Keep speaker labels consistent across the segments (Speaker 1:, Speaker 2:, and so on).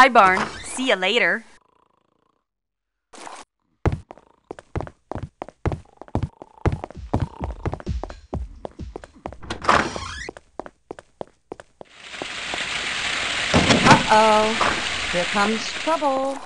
Speaker 1: Hi, Barn. See you later.
Speaker 2: Uh-oh. Here comes trouble.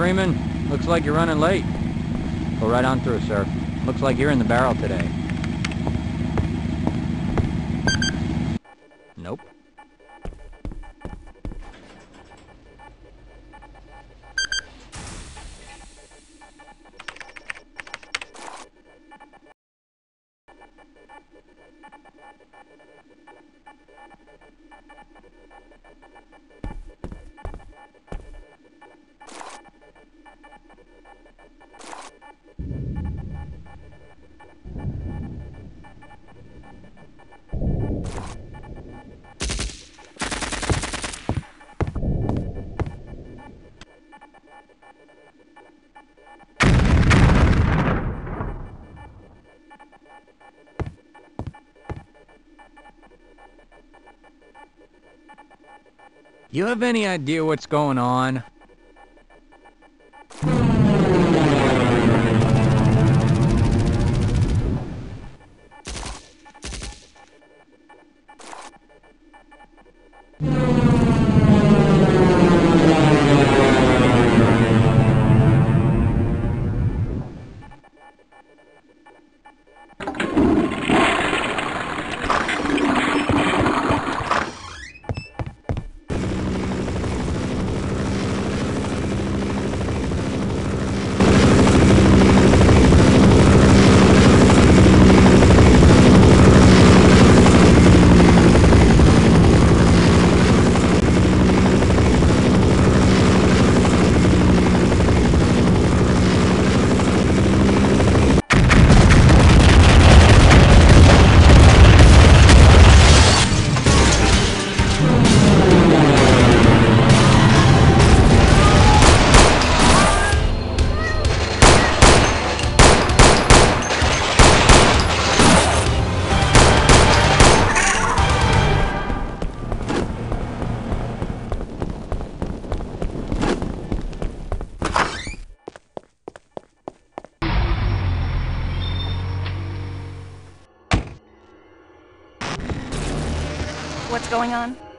Speaker 3: Freeman. Looks like you're running late. Go right on through, sir. Looks like you're in the barrel today. You have any idea what's going on?
Speaker 1: Going on?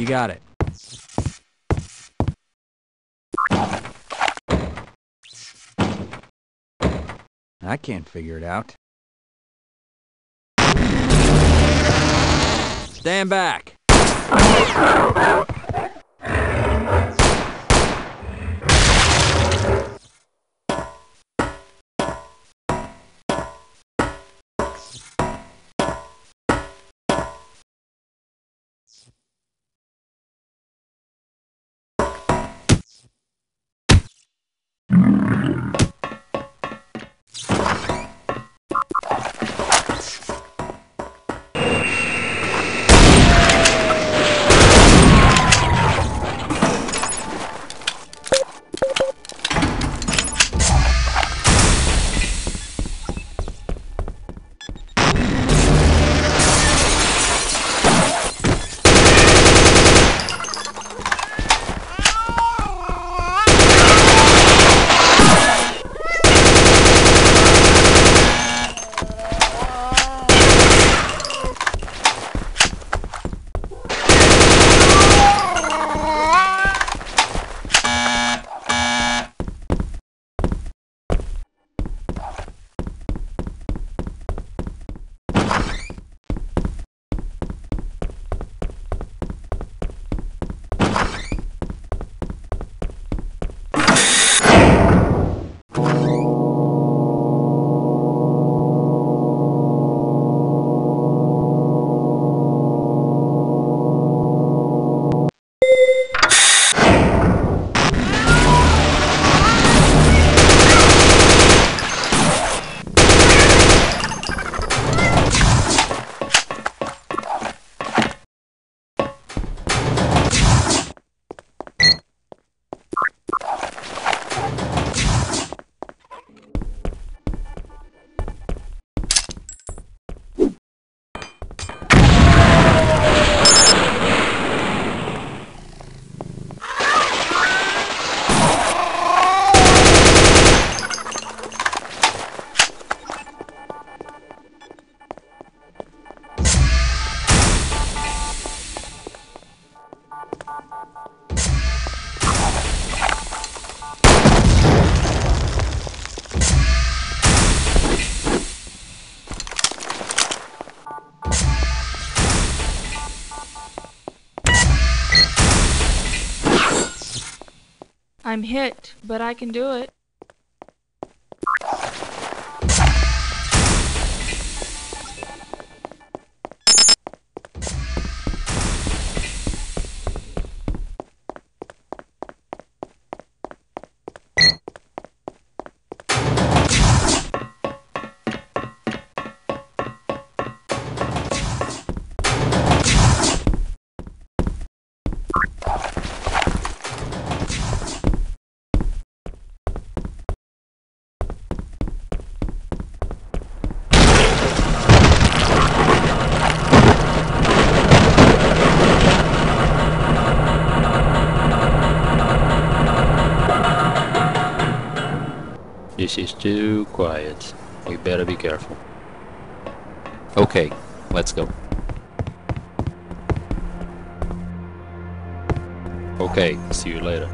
Speaker 1: You
Speaker 3: got it. I can't figure it out. Stand back.
Speaker 4: I'm hit, but I can do it.
Speaker 5: This is too quiet. We better be careful. Okay, let's go. Okay, see you later.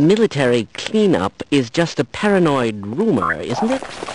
Speaker 6: Military cleanup is just a paranoid rumor, isn't it?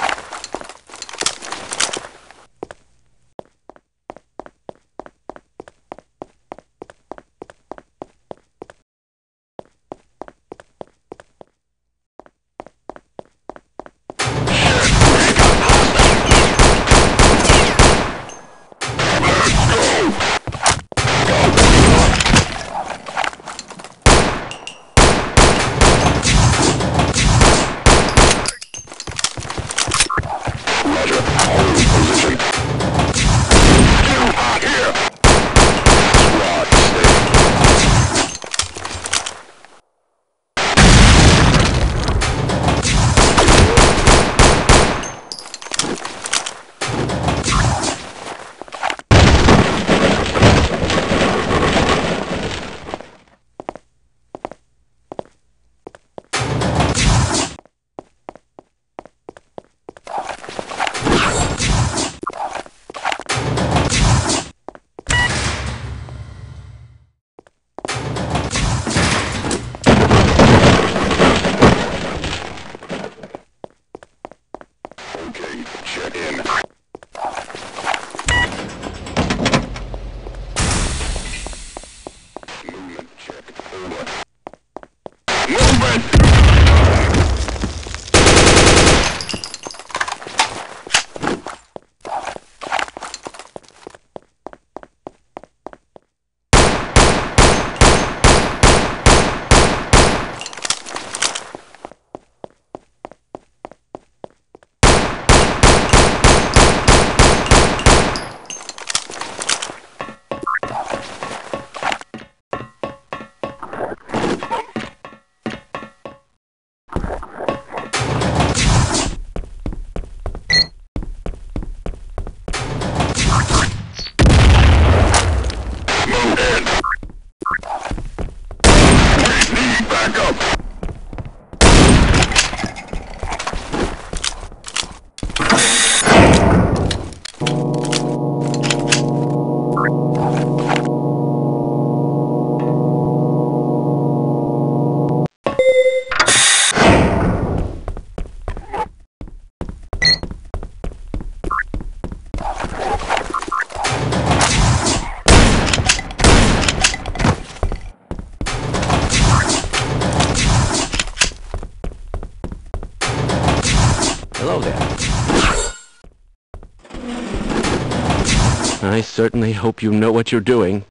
Speaker 6: I certainly hope you know what you're doing.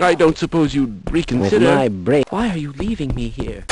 Speaker 6: I don't suppose you'd reconsider... With my brain... Why are you leaving me here?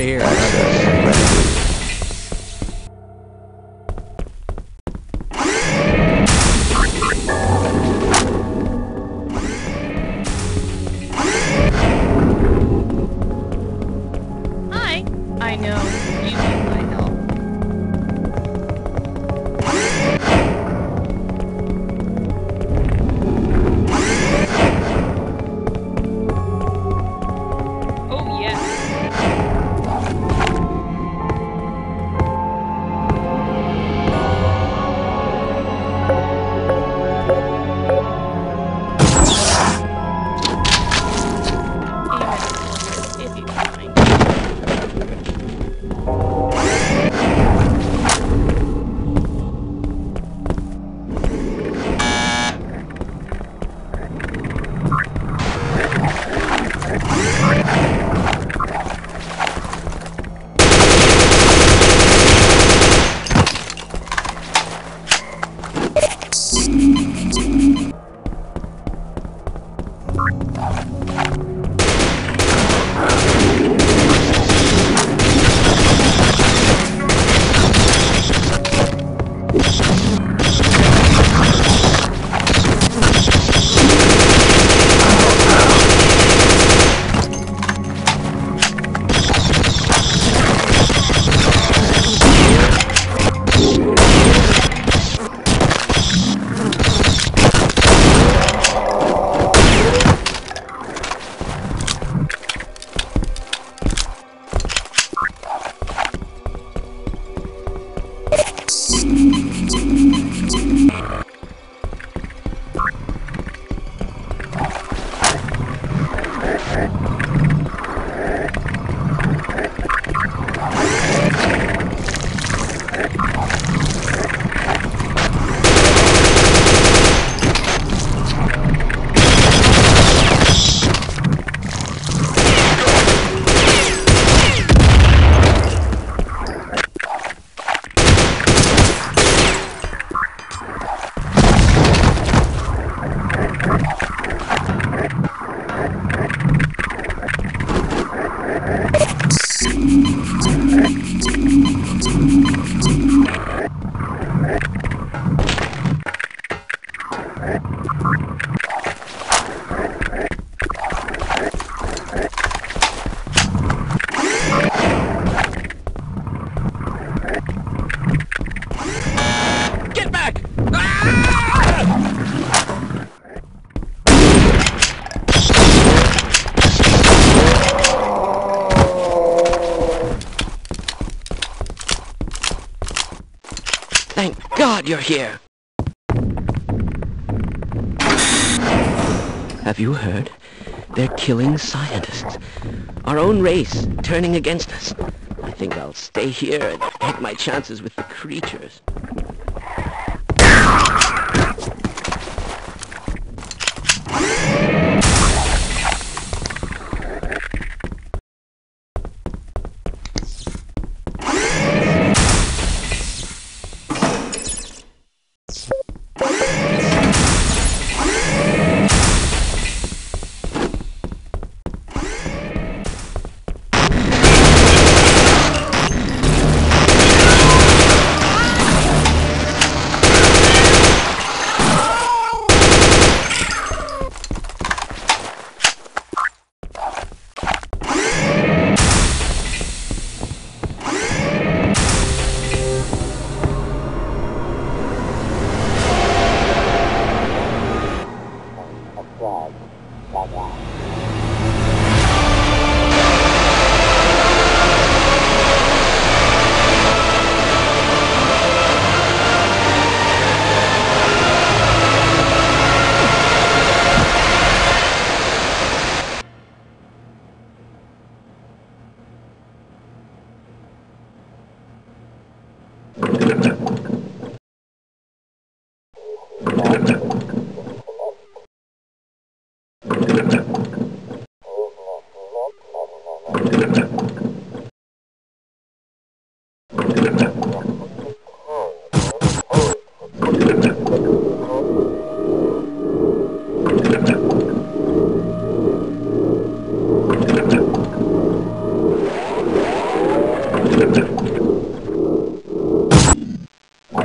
Speaker 7: Stay here.
Speaker 6: You're here. Have you heard? They're killing scientists. Our own race turning against us. I think I'll stay here and take my chances with the creatures.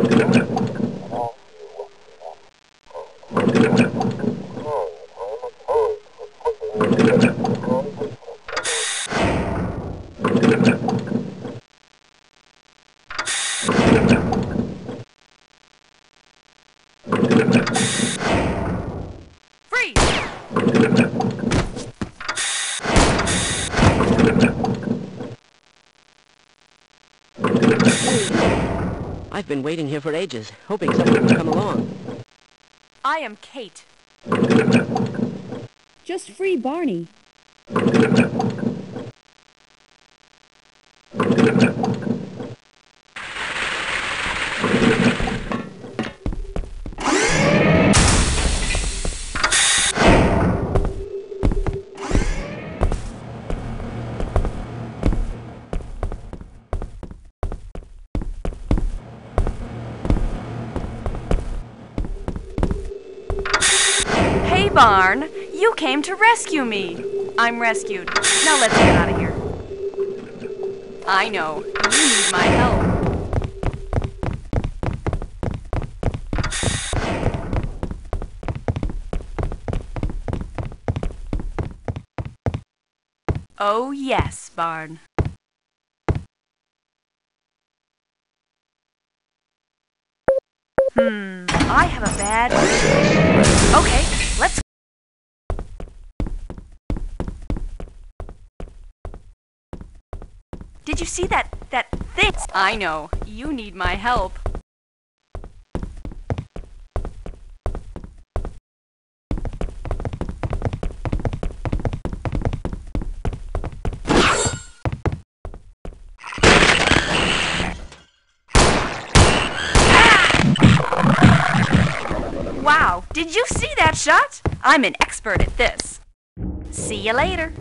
Speaker 6: 何? waiting here for ages, hoping someone would come along.
Speaker 1: I am Kate.
Speaker 8: Just free Barney.
Speaker 1: Came to rescue me. I'm rescued. Now let's get out of here. I know. You need my help. Oh, yes, Barn. Hmm, I have a bad. Okay, let's. Did you see that that thing? I know. You need my help. Wow, did you see that shot? I'm an expert at this. See you later.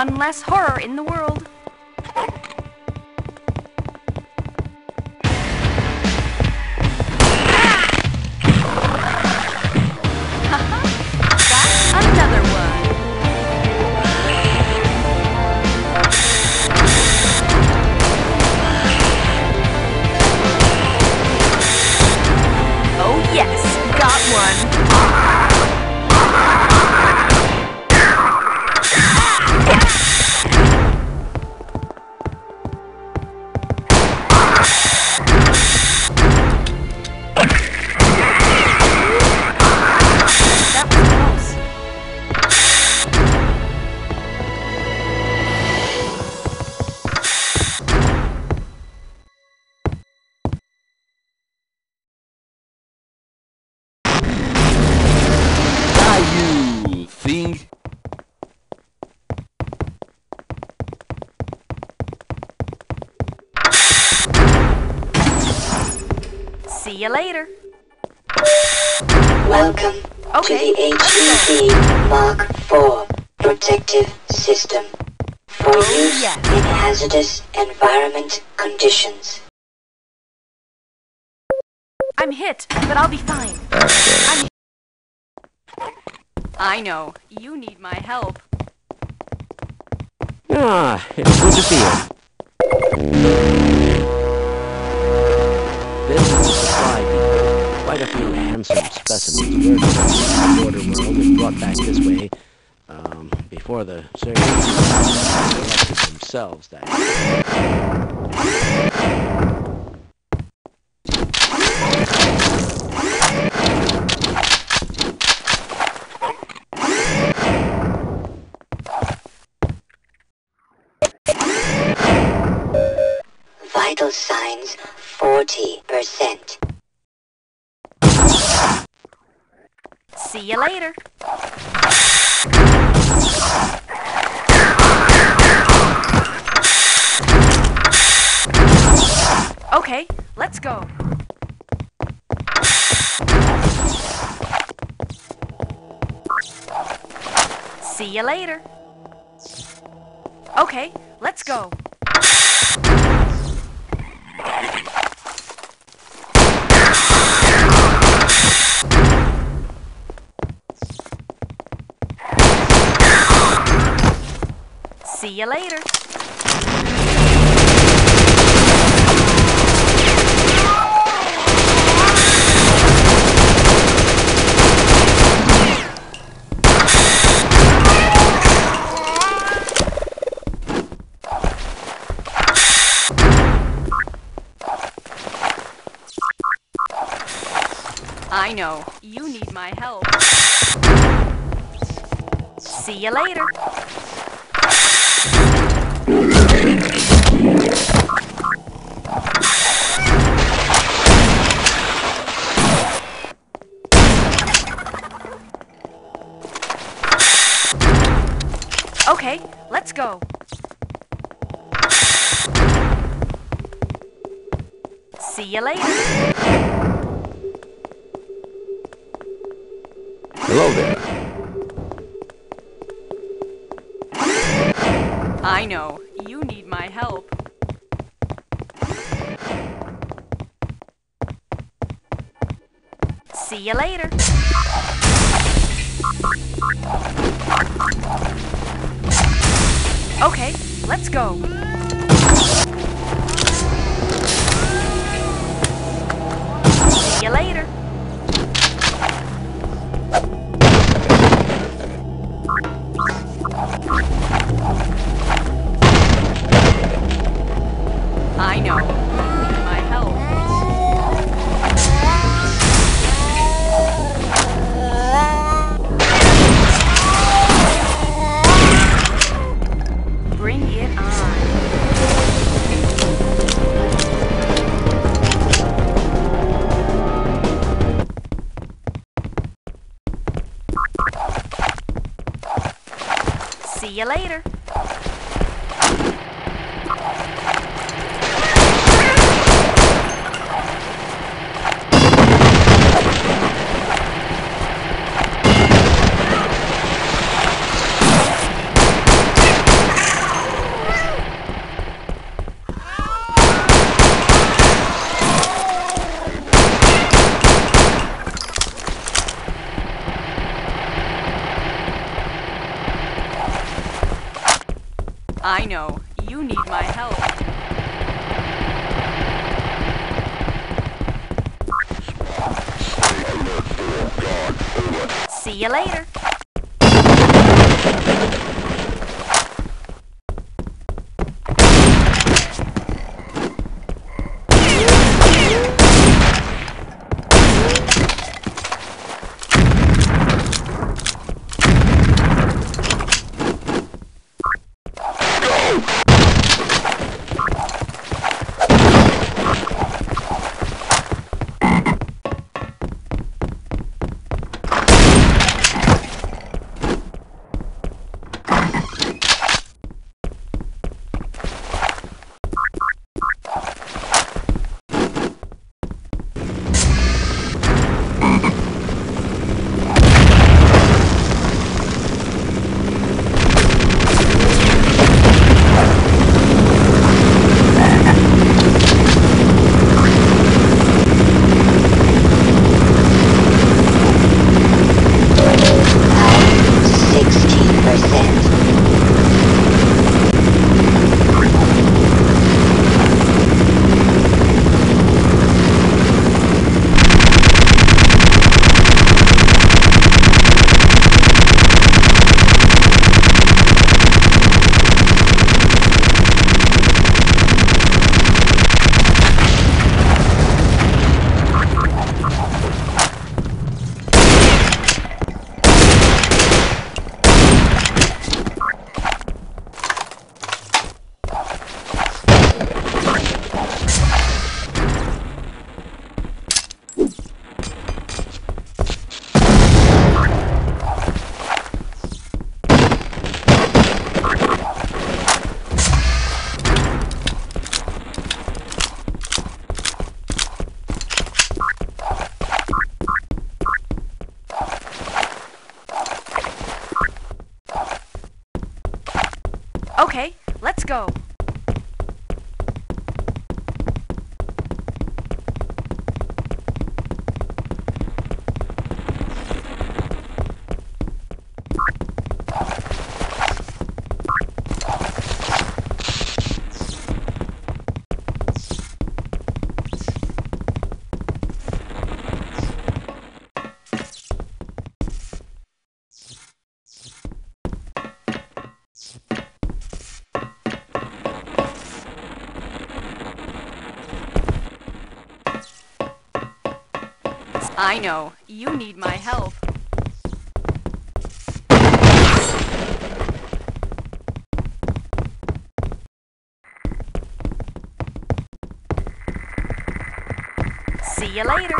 Speaker 1: One less horror in the world. See you later.
Speaker 9: Welcome
Speaker 1: Okay,
Speaker 8: to the
Speaker 1: let's go.
Speaker 8: HEV Mark IV protective system for
Speaker 1: Oh,
Speaker 8: use
Speaker 1: yes.
Speaker 8: in hazardous environment conditions.
Speaker 1: I'm hit, but I'll be fine. I'm I know. You need my help.
Speaker 6: Ah, it's good to see you. Quite a few handsome specimens in the world and brought back this way um, before the selected themselves. That
Speaker 8: Vital signs 40%.
Speaker 1: See you later. Okay, let's go. See you later. Okay, let's go. See you later. I know. You need my help. See you later. Go. See you later.
Speaker 10: Hello there.
Speaker 1: I know. You need my help. See you later. Okay, let's go. See you later. I know. You need my help. See you later.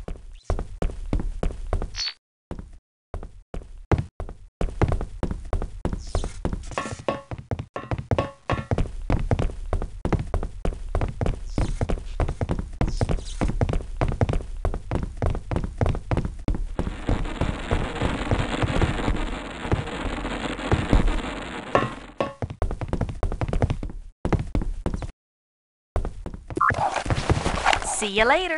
Speaker 1: See you later.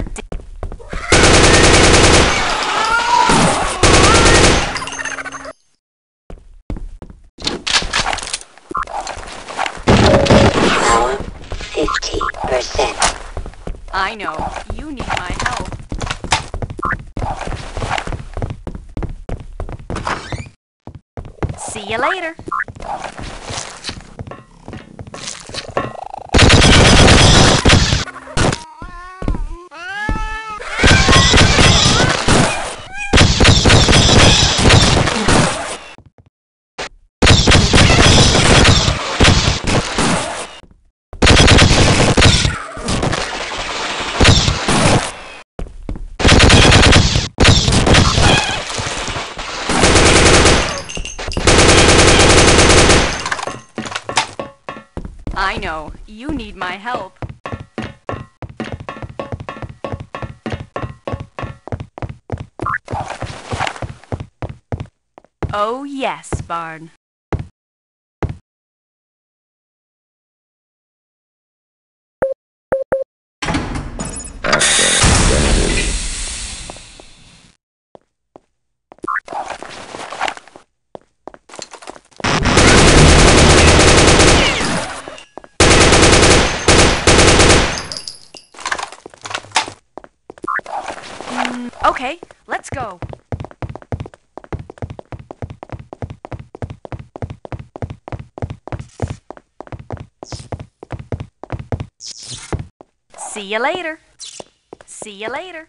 Speaker 8: Fifty percent.
Speaker 1: I know. You need my help. See you later. Oh, yes, Barn. Mm, okay, let's go. See you later. See you later.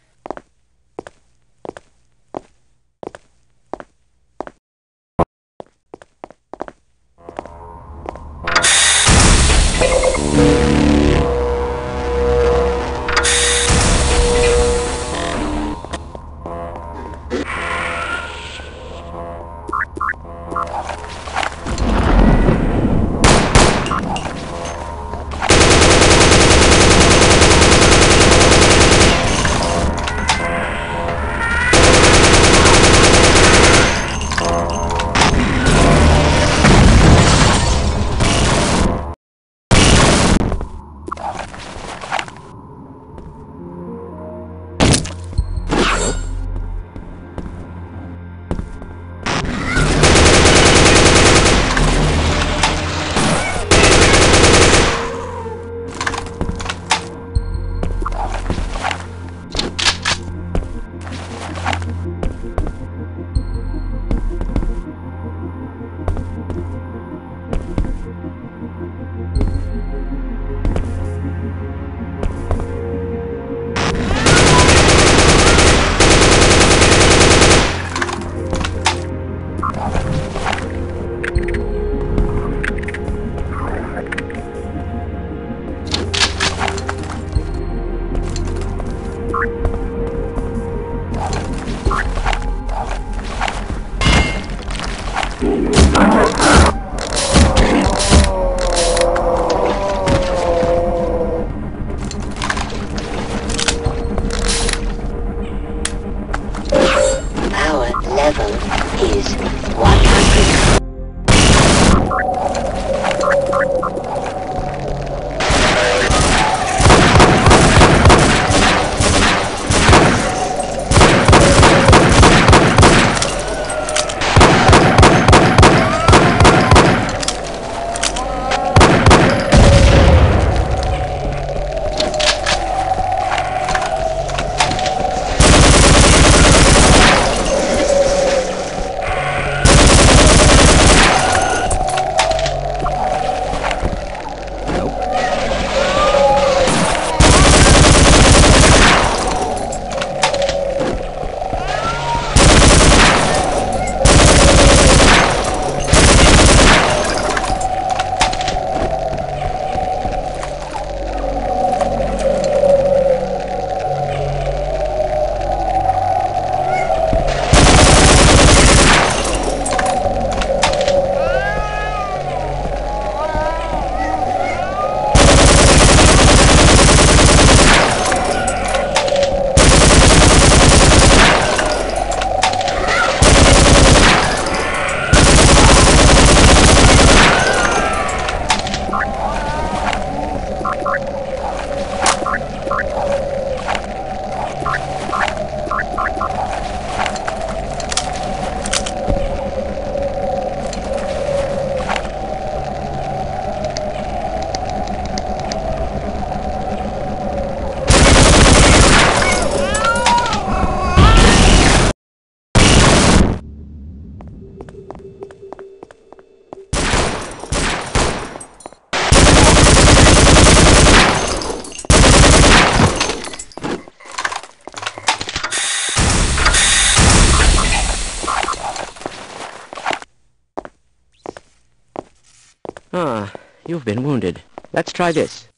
Speaker 6: You've been wounded. Let's try this.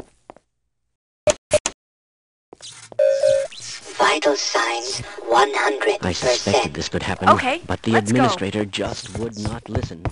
Speaker 8: Vital signs 100%.
Speaker 6: I suspected this could happen,
Speaker 1: Okay,
Speaker 6: but the
Speaker 1: let's go.
Speaker 6: administrator just would not listen.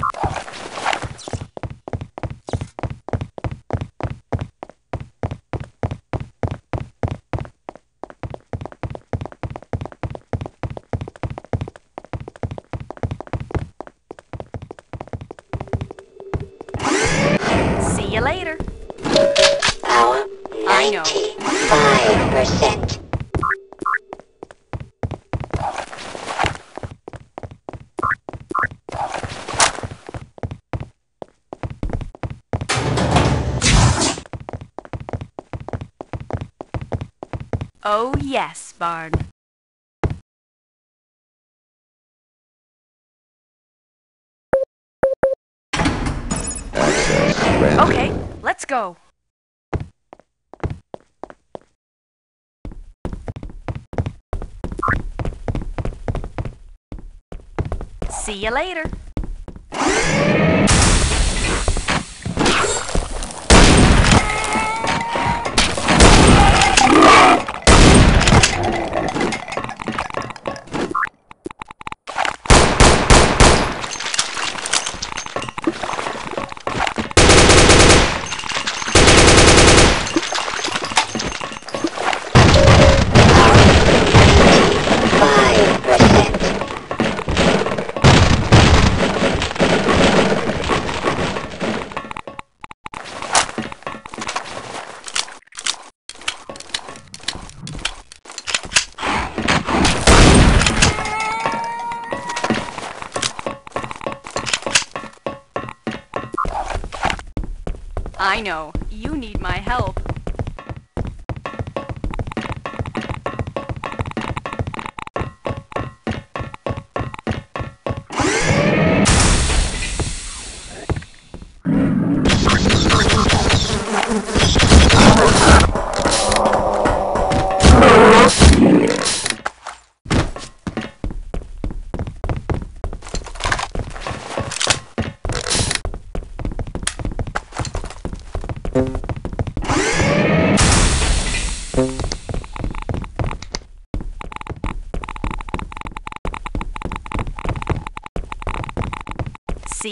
Speaker 1: See you later. know. See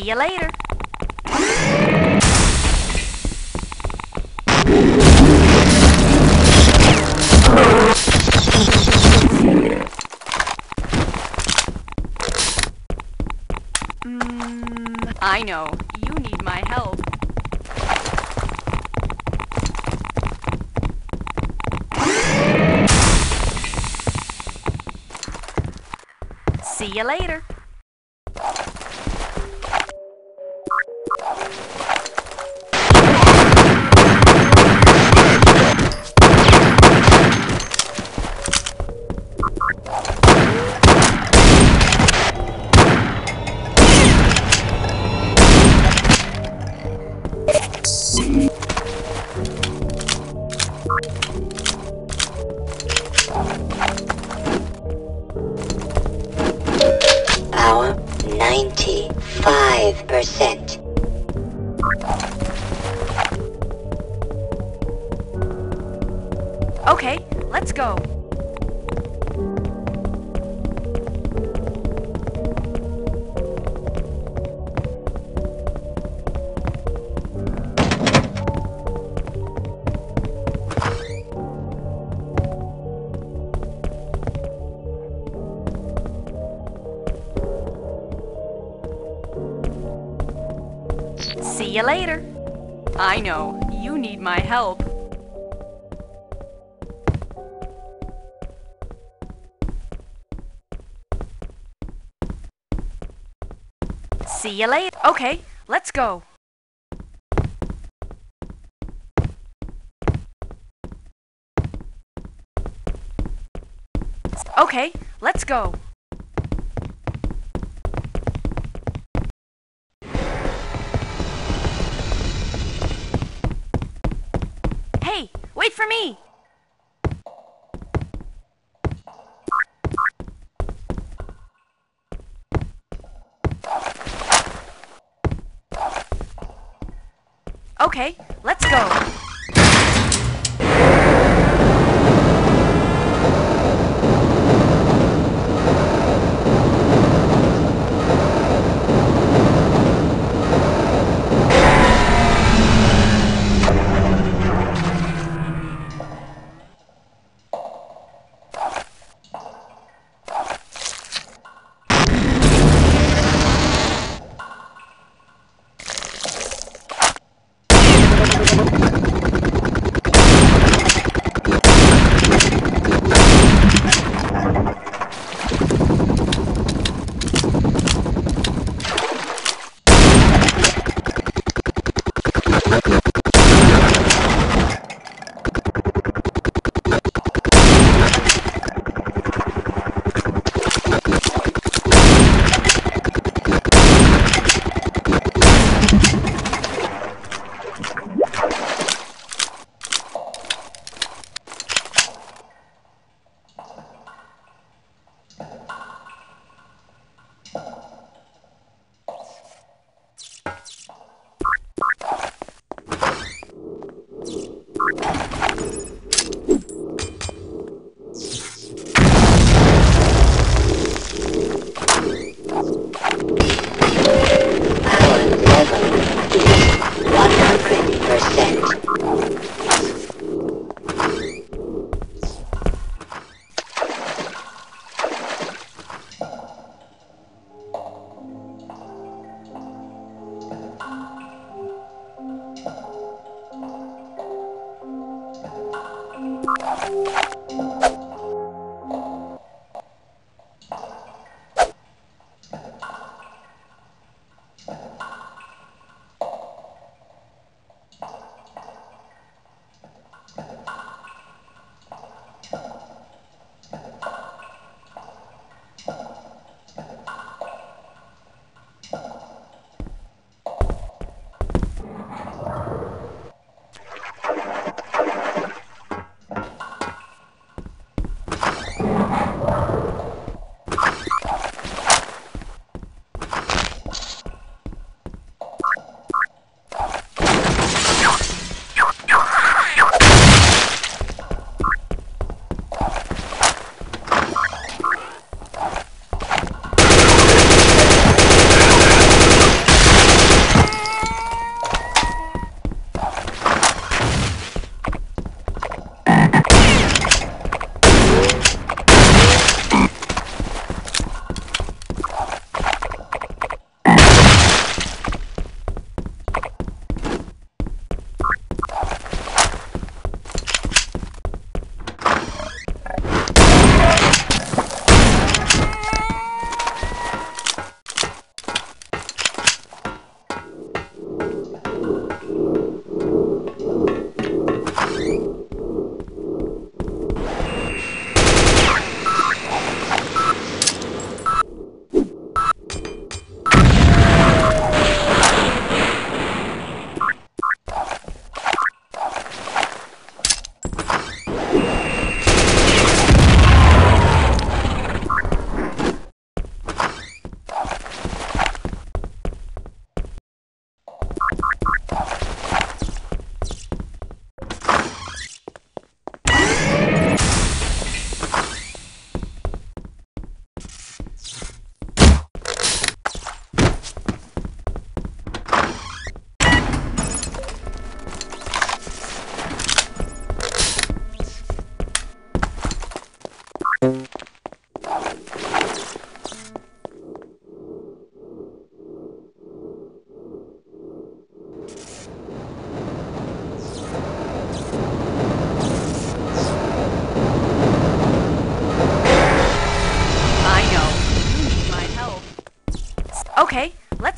Speaker 1: you later. Mm, I know. See you later. you later. Okay, let's go. Okay, let's go.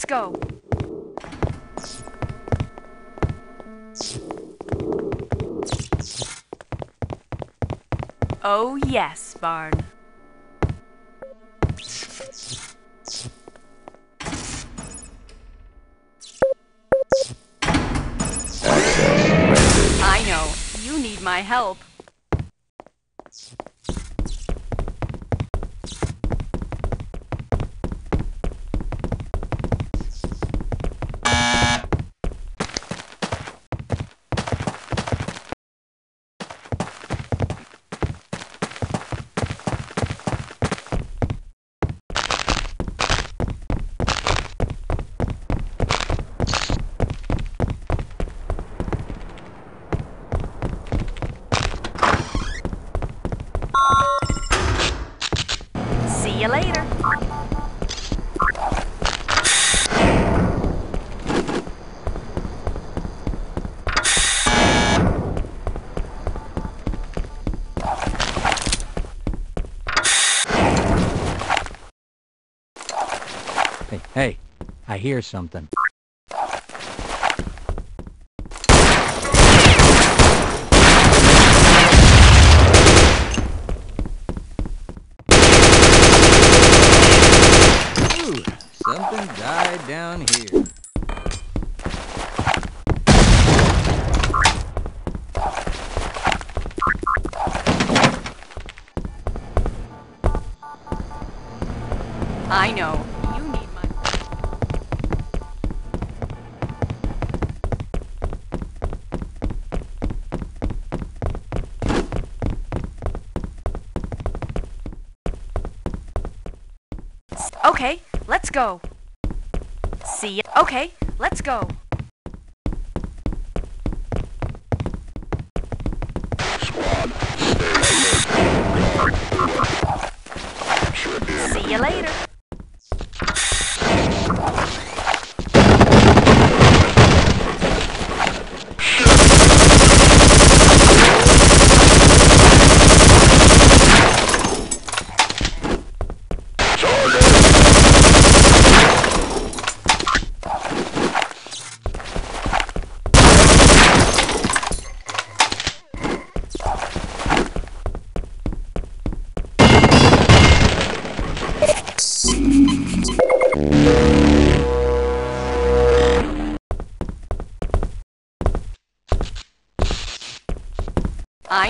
Speaker 1: Let's go. Oh, yes, Barn.
Speaker 3: Hey, I hear something. Ooh, something died down here.
Speaker 1: Go. See ya. Okay, let's go.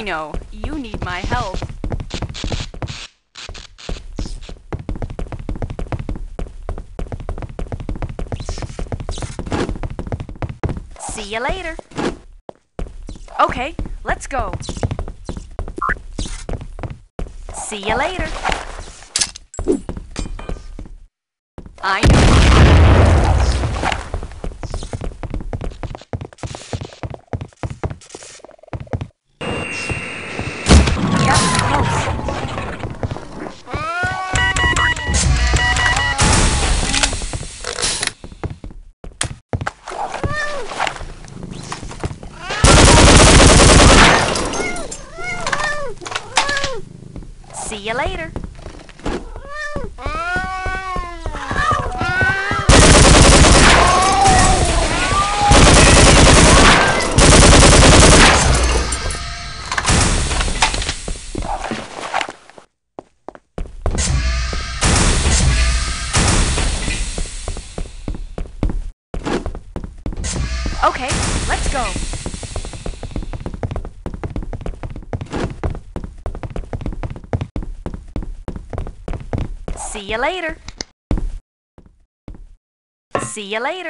Speaker 1: Know. You need my help. See you later. Okay, let's go. See you later. See you later.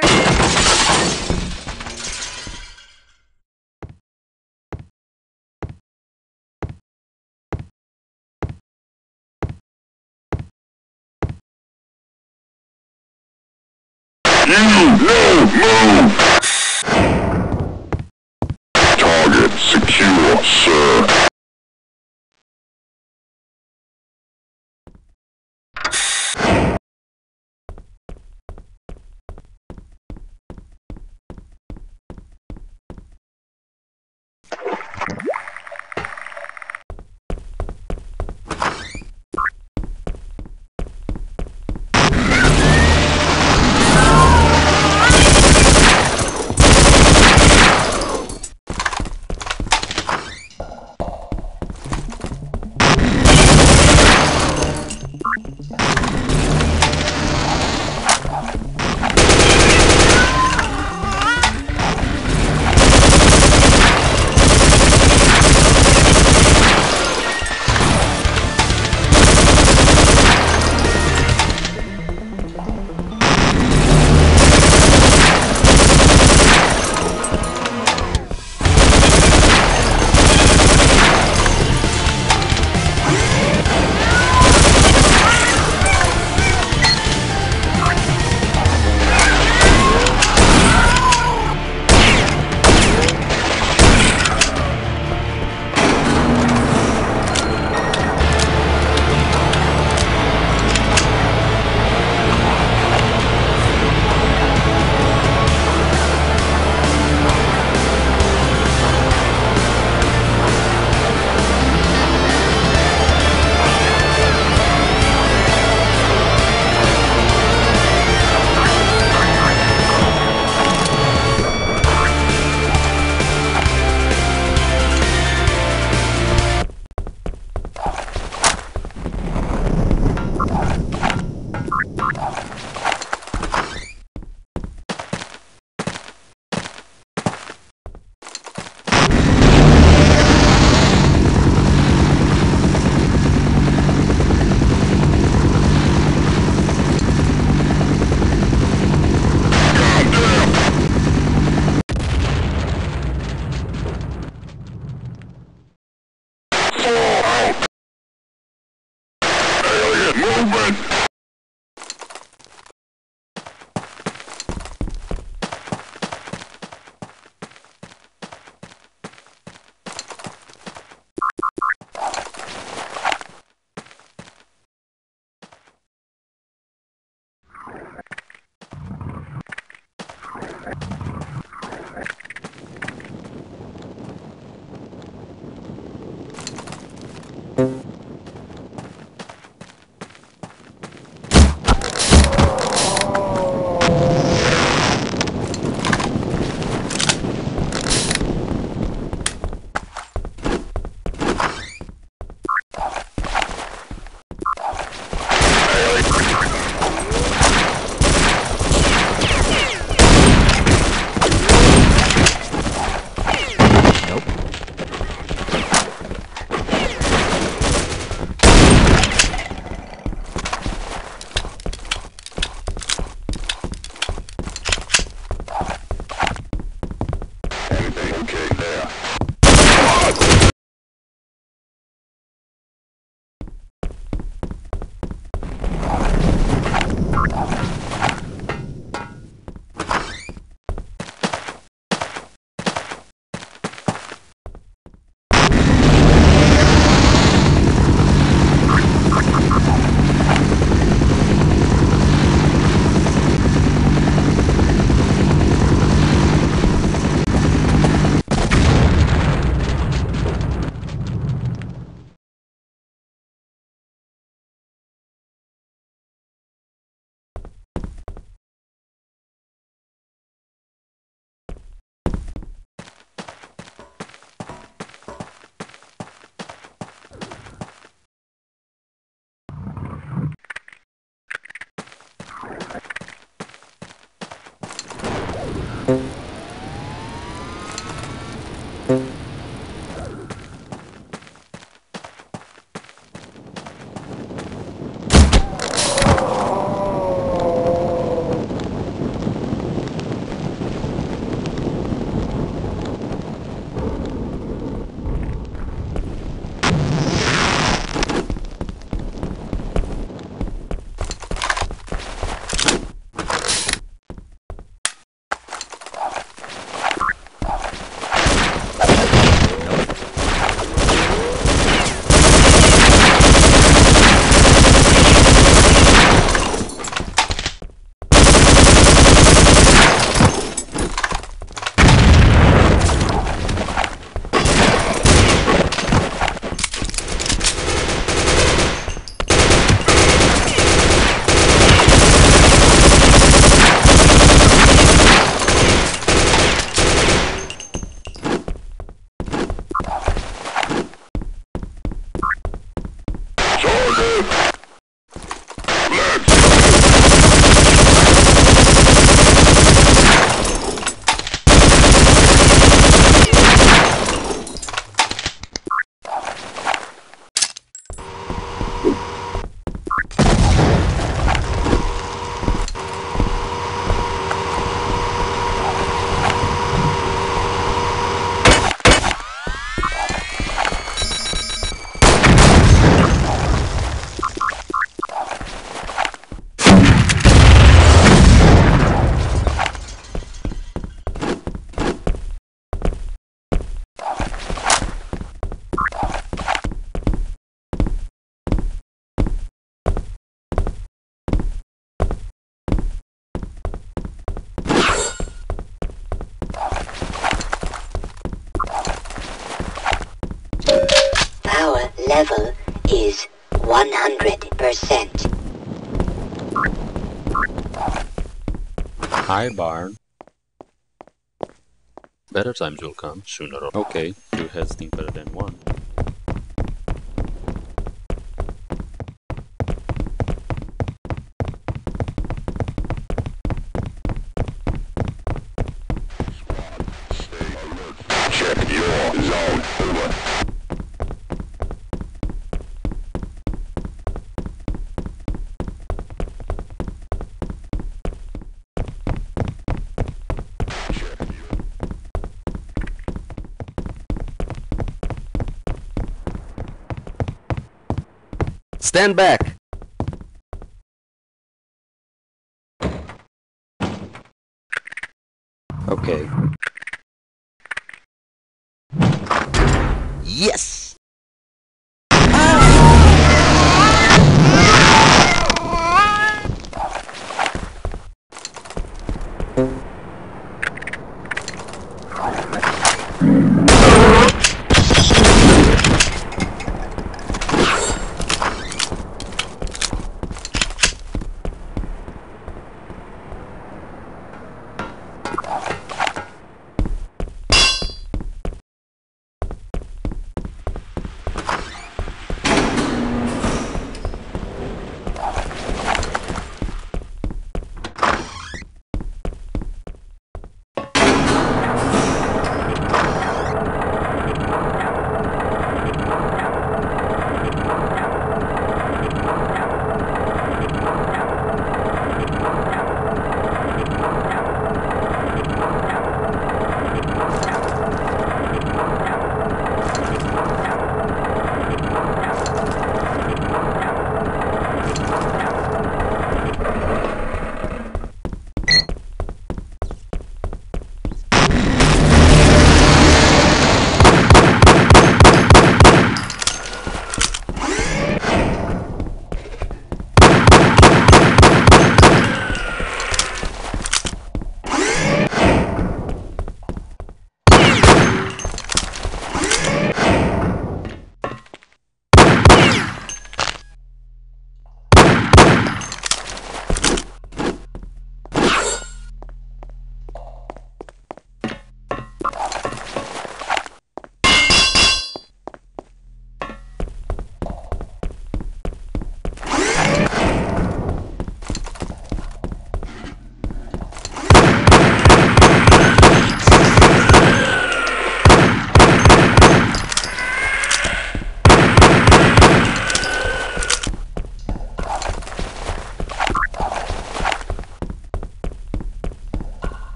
Speaker 5: Hi, Barn. Better times will come sooner or later. Okay, two heads think
Speaker 6: Stand back!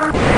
Speaker 1: you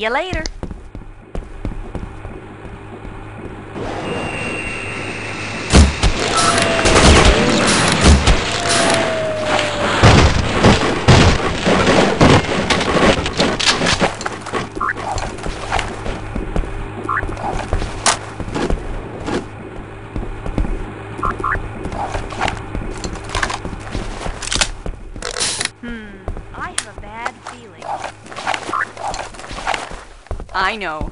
Speaker 1: you later. Know.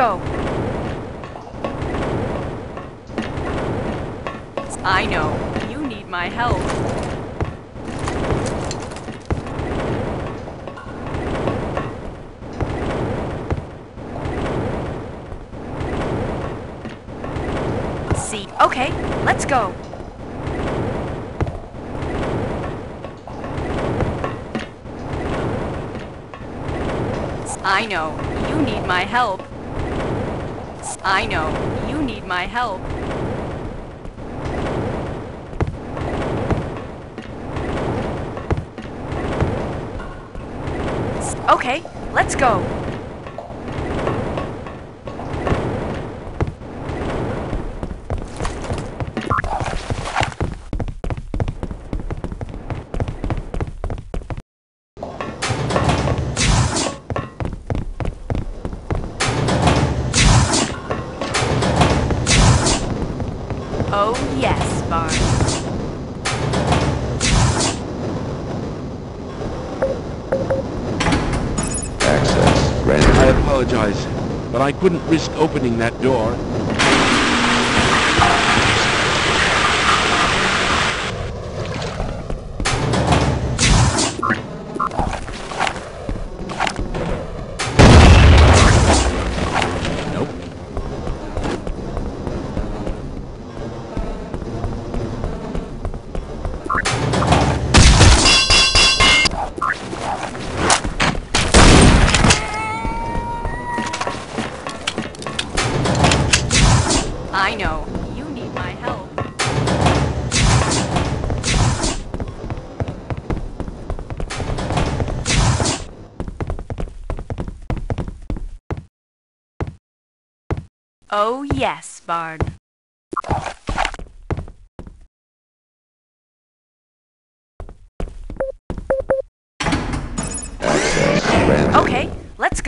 Speaker 1: Go. I know. You need my help. See, okay, let's go. I know, you need my help. I know, you need my help. Okay, let's go.
Speaker 9: I couldn't risk opening that door.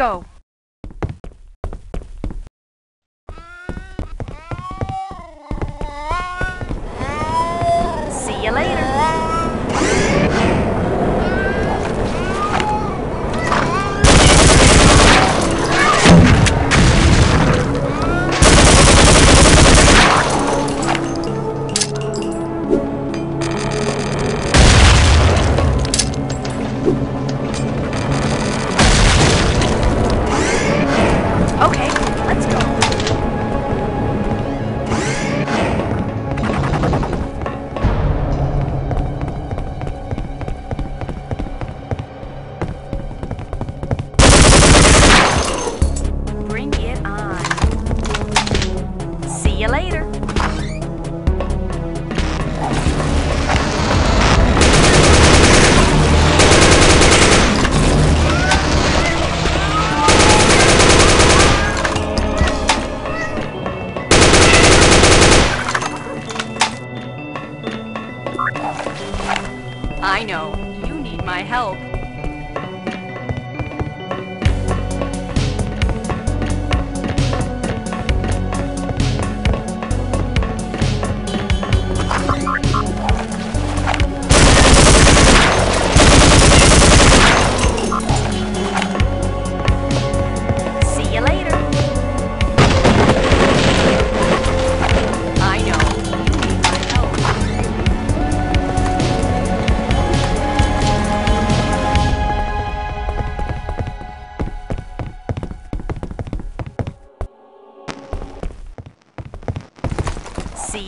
Speaker 1: Go.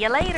Speaker 1: You later.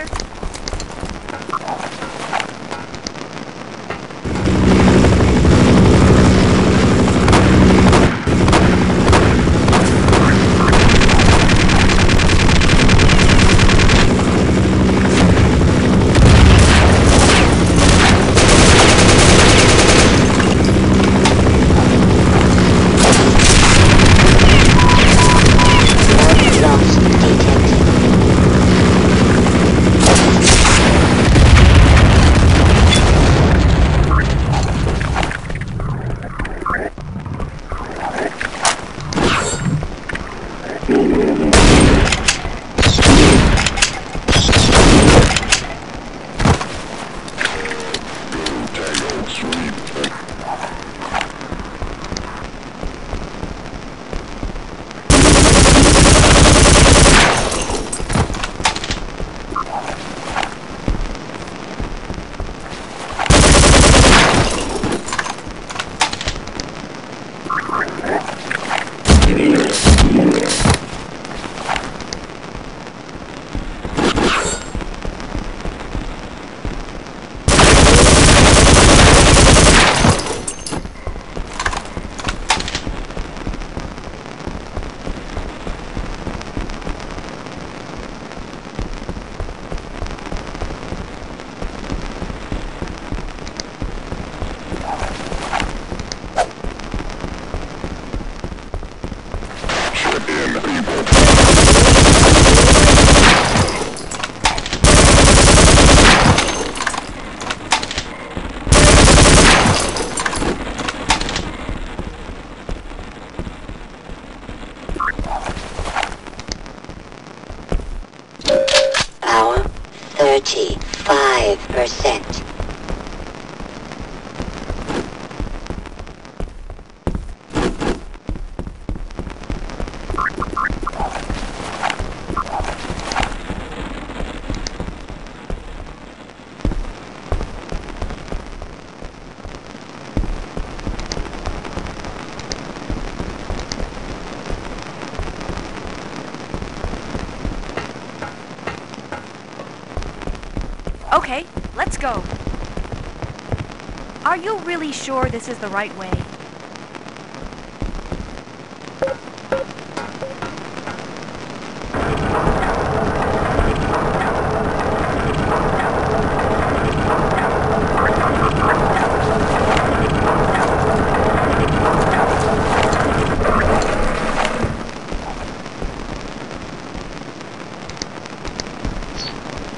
Speaker 1: Are you really sure this is the right way?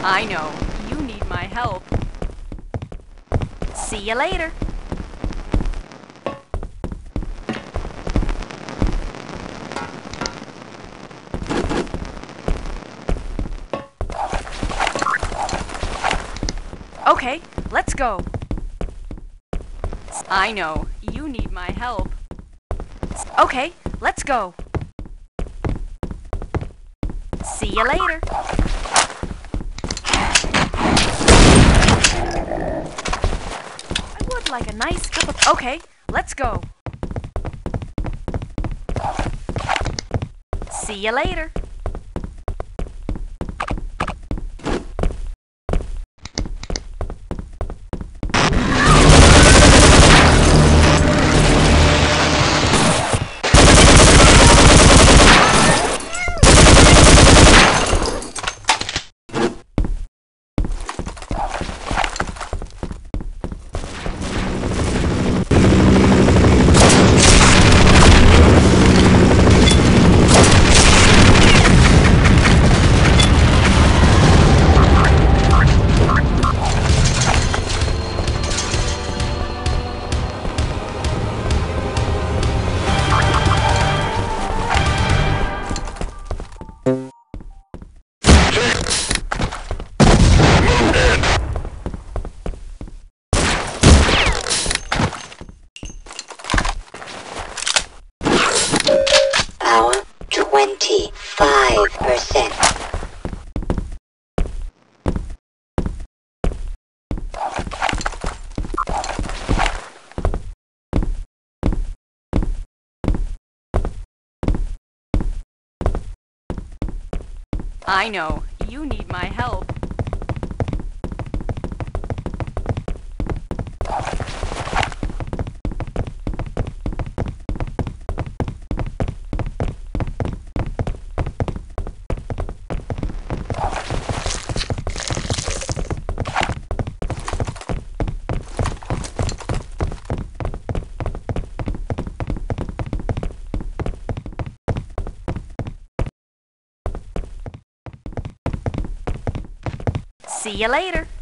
Speaker 1: I know. You need my help. See you later. Okay, let's go. I know. You need my help. Okay, let's go. See you later. I would like a nice cup of. Okay, let's go. See you later. I know. You need my help. See you later.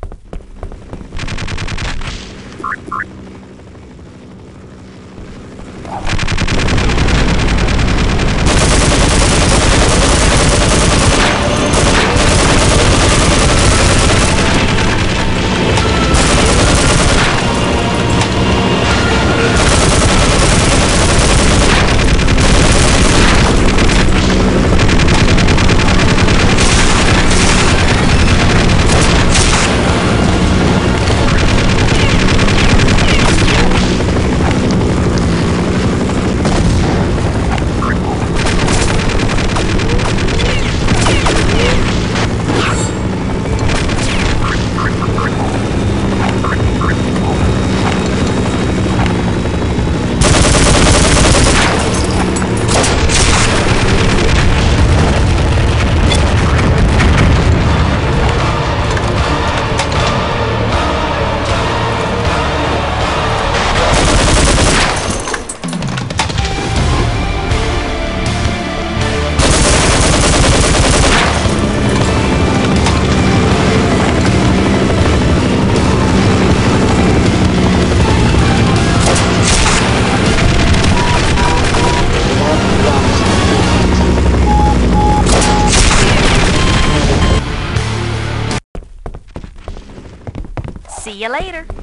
Speaker 1: Later.